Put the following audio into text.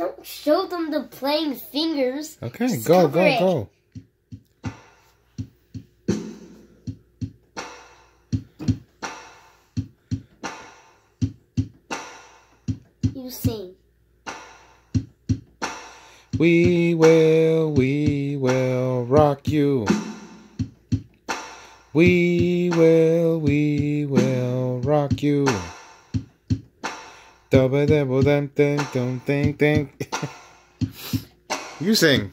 Don't show them the playing fingers. Okay, Just go, go, it. go. You sing. We will, we will rock you. We will, we will rock you. You sing.